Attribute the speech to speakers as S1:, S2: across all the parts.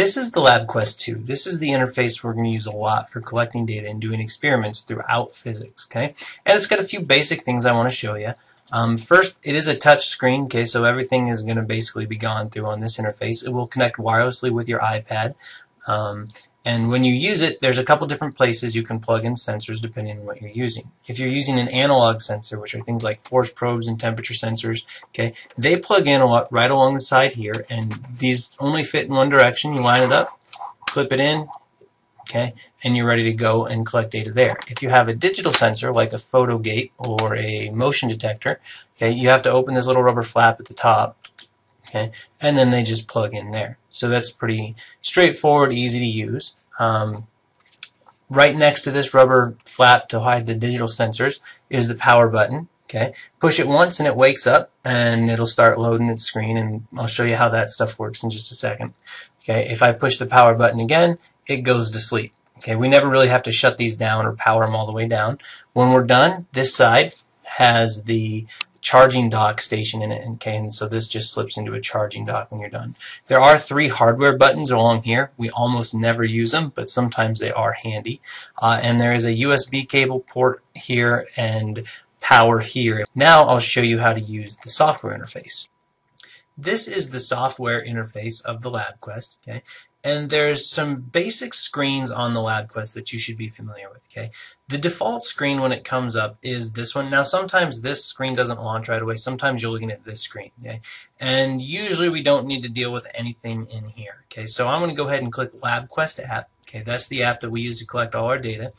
S1: This is the LabQuest 2. This is the interface we're going to use a lot for collecting data and doing experiments throughout physics. Okay, And it's got a few basic things I want to show you. Um, first, it is a touch screen, okay, so everything is going to basically be gone through on this interface. It will connect wirelessly with your iPad. Um, and when you use it, there's a couple different places you can plug in sensors depending on what you're using. If you're using an analog sensor, which are things like force probes and temperature sensors, okay, they plug in a lot right along the side here, and these only fit in one direction. You line it up, clip it in, okay, and you're ready to go and collect data there. If you have a digital sensor like a photo gate or a motion detector, okay, you have to open this little rubber flap at the top, okay, and then they just plug in there. So that's pretty straightforward, easy to use. Um, right next to this rubber flap to hide the digital sensors is the power button. Okay, push it once and it wakes up and it'll start loading its screen and I'll show you how that stuff works in just a second. Okay, if I push the power button again, it goes to sleep. Okay, we never really have to shut these down or power them all the way down. When we're done, this side has the charging dock station in it, okay, and so this just slips into a charging dock when you're done. There are three hardware buttons along here. We almost never use them, but sometimes they are handy. Uh, and there is a USB cable port here and power here. Now I'll show you how to use the software interface. This is the software interface of the LabQuest, okay? And there's some basic screens on the LabQuest that you should be familiar with. Okay, the default screen when it comes up is this one. Now sometimes this screen doesn't launch right away. Sometimes you're looking at this screen. Okay, and usually we don't need to deal with anything in here. Okay, so I'm going to go ahead and click LabQuest app. Okay, that's the app that we use to collect all our data.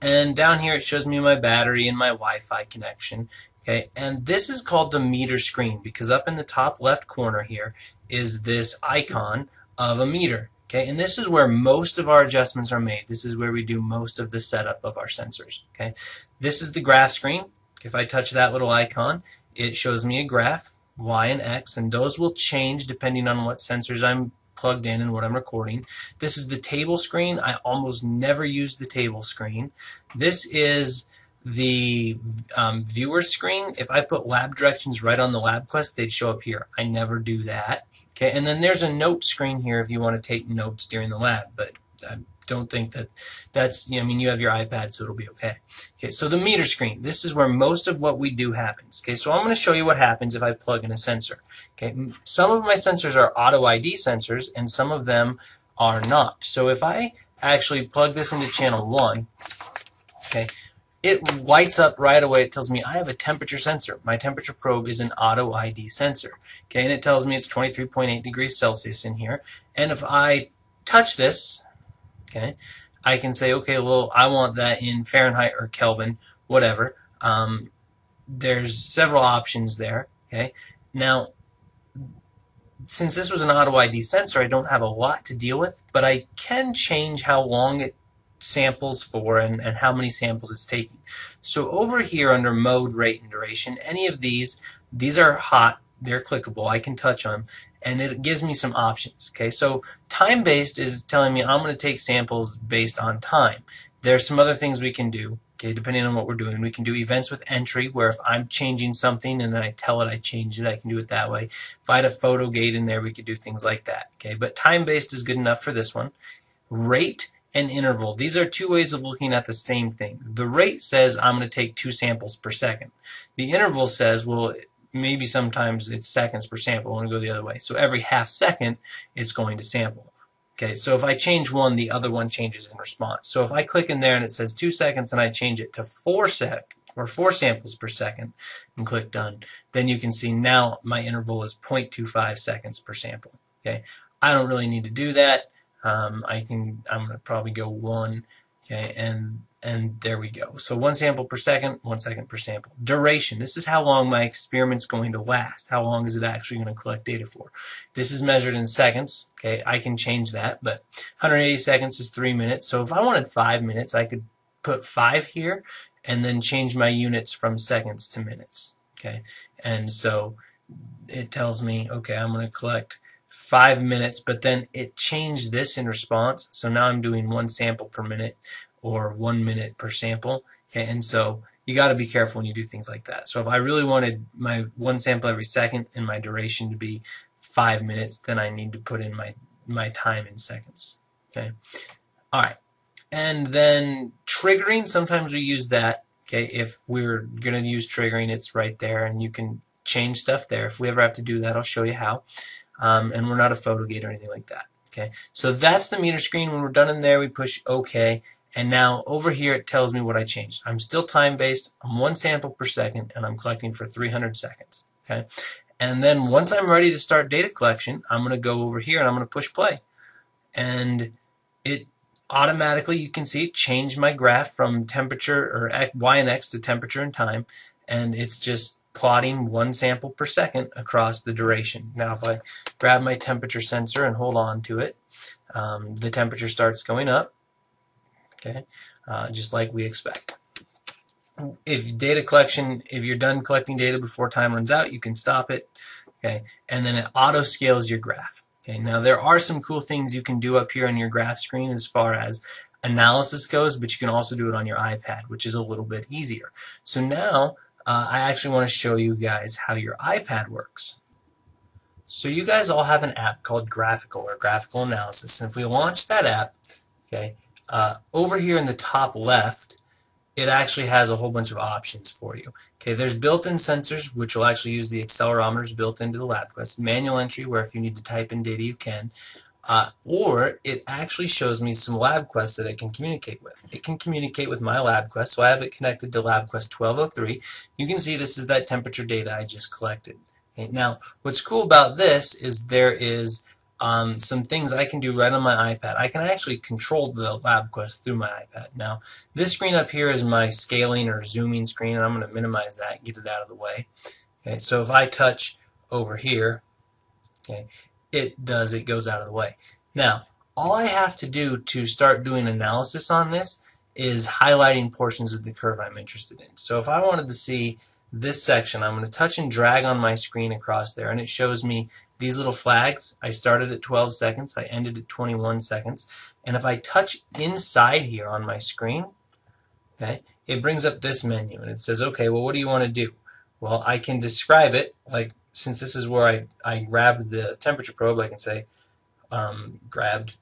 S1: And down here it shows me my battery and my Wi-Fi connection. Okay, and this is called the meter screen because up in the top left corner here is this icon of a meter. Okay, and this is where most of our adjustments are made. This is where we do most of the setup of our sensors. Okay, this is the graph screen. If I touch that little icon, it shows me a graph, Y and X, and those will change depending on what sensors I'm plugged in and what I'm recording. This is the table screen. I almost never use the table screen. This is the um, viewer screen. If I put lab directions right on the lab quest, they'd show up here. I never do that. Okay, and then there's a note screen here if you want to take notes during the lab, but I don't think that that's, I mean, you have your iPad, so it'll be okay. Okay, so the meter screen, this is where most of what we do happens. Okay, so I'm going to show you what happens if I plug in a sensor. Okay, some of my sensors are auto ID sensors, and some of them are not. So if I actually plug this into channel 1, okay, it lights up right away. It tells me I have a temperature sensor. My temperature probe is an auto ID sensor. Okay, and it tells me it's 23.8 degrees Celsius in here. And if I touch this, okay, I can say, okay, well, I want that in Fahrenheit or Kelvin, whatever. Um, there's several options there. Okay, now since this was an auto ID sensor, I don't have a lot to deal with, but I can change how long it samples for and, and how many samples it's taking. So over here under mode, rate, and duration, any of these, these are hot, they're clickable, I can touch them, and it gives me some options. Okay, so time-based is telling me I'm going to take samples based on time. There's some other things we can do. Okay, depending on what we're doing, we can do events with entry, where if I'm changing something and I tell it I changed it, I can do it that way. If I had a photo gate in there, we could do things like that. Okay, but time-based is good enough for this one. Rate and interval. These are two ways of looking at the same thing. The rate says I'm going to take two samples per second. The interval says, well, maybe sometimes it's seconds per sample. I want to go the other way. So every half second, it's going to sample. Okay, so if I change one, the other one changes in response. So if I click in there and it says two seconds and I change it to four sec or four samples per second and click done, then you can see now my interval is 0.25 seconds per sample. Okay, I don't really need to do that. Um, I can, I'm to probably go one, okay, and, and there we go. So one sample per second, one second per sample. Duration, this is how long my experiment's going to last. How long is it actually going to collect data for? This is measured in seconds, okay, I can change that, but 180 seconds is three minutes. So if I wanted five minutes, I could put five here and then change my units from seconds to minutes, okay? And so it tells me, okay, I'm going to collect five minutes, but then it changed this in response. So now I'm doing one sample per minute or one minute per sample. Okay, and so you got to be careful when you do things like that. So if I really wanted my one sample every second and my duration to be five minutes, then I need to put in my my time in seconds. Okay. All right. And then triggering, sometimes we use that. Okay, if we're going to use triggering, it's right there, and you can change stuff there. If we ever have to do that, I'll show you how. Um, and we're not a photo gate or anything like that. Okay, so that's the meter screen. When we're done in there, we push OK. And now over here, it tells me what I changed. I'm still time-based. I'm one sample per second, and I'm collecting for 300 seconds. Okay, and then once I'm ready to start data collection, I'm going to go over here and I'm going to push play. And it automatically, you can see it changed my graph from temperature or y and x to temperature and time. And it's just plotting one sample per second across the duration. Now if I grab my temperature sensor and hold on to it, um, the temperature starts going up, okay, uh, just like we expect. If data collection, if you're done collecting data before time runs out, you can stop it, okay, and then it auto scales your graph. Okay, now there are some cool things you can do up here on your graph screen as far as analysis goes, but you can also do it on your iPad, which is a little bit easier. So now uh, I actually want to show you guys how your iPad works. So you guys all have an app called Graphical or Graphical Analysis, and if we launch that app, okay, uh, over here in the top left, it actually has a whole bunch of options for you. Okay, there's built-in sensors, which will actually use the accelerometers built into the lab LabQuest. Manual entry, where if you need to type in data, you can. Uh, or it actually shows me some LabQuest that it can communicate with. It can communicate with my LabQuest, so I have it connected to LabQuest 1203. You can see this is that temperature data I just collected. Okay, now, what's cool about this is there is um, some things I can do right on my iPad. I can actually control the LabQuest through my iPad. Now, this screen up here is my scaling or zooming screen, and I'm going to minimize that and get it out of the way. Okay, so if I touch over here, okay, it does, it goes out of the way. Now, all I have to do to start doing analysis on this is highlighting portions of the curve I'm interested in. So if I wanted to see this section, I'm going to touch and drag on my screen across there, and it shows me these little flags. I started at 12 seconds, I ended at 21 seconds, and if I touch inside here on my screen, okay, it brings up this menu, and it says, okay, well, what do you want to do? Well, I can describe it like since this is where I, I grabbed the temperature probe, I can say um, grabbed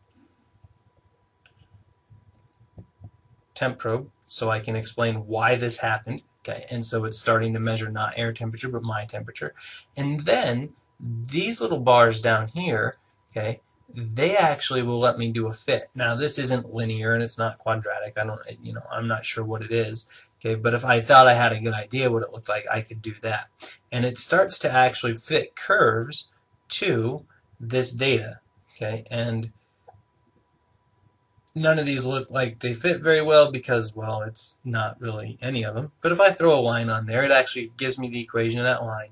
S1: temp probe so I can explain why this happened. Okay, and so it's starting to measure not air temperature but my temperature. And then these little bars down here, okay, they actually will let me do a fit. Now this isn't linear and it's not quadratic. I don't, you know, I'm not sure what it is. Okay, but if I thought I had a good idea what it looked like, I could do that. And it starts to actually fit curves to this data. Okay, and none of these look like they fit very well because, well, it's not really any of them. But if I throw a line on there, it actually gives me the equation of that line.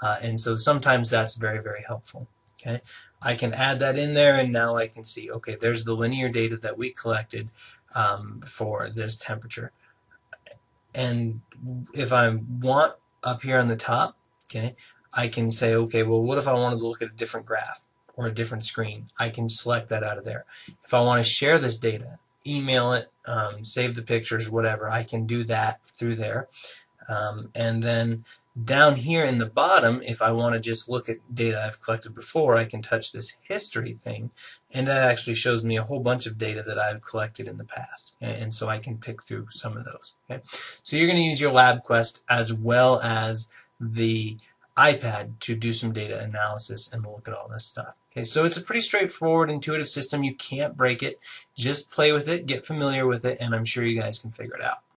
S1: Uh, and so sometimes that's very, very helpful. Okay, I can add that in there and now I can see, okay, there's the linear data that we collected um, for this temperature and if I want up here on the top, okay, I can say, okay, well, what if I wanted to look at a different graph or a different screen? I can select that out of there. If I want to share this data, email it, um, save the pictures, whatever, I can do that through there. Um, and then down here in the bottom, if I want to just look at data I've collected before, I can touch this history thing, and that actually shows me a whole bunch of data that I've collected in the past. And so I can pick through some of those. Okay? So you're going to use your LabQuest as well as the iPad to do some data analysis and look at all this stuff. Okay, so it's a pretty straightforward, intuitive system. You can't break it. Just play with it, get familiar with it, and I'm sure you guys can figure it out.